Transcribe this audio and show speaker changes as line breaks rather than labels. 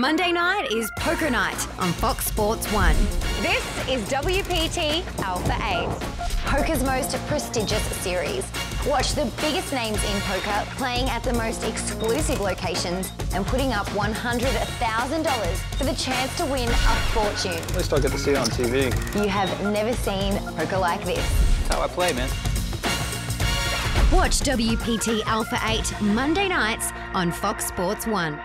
Monday night is Poker Night on Fox Sports 1.
This is WPT Alpha 8, poker's most prestigious series. Watch the biggest names in poker playing at the most exclusive locations and putting up $100,000 for the chance to win a fortune.
At least I get to see it on TV.
You have never seen poker like this.
That's how I play, man.
Watch WPT Alpha 8 Monday nights on Fox Sports 1.